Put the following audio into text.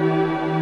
Música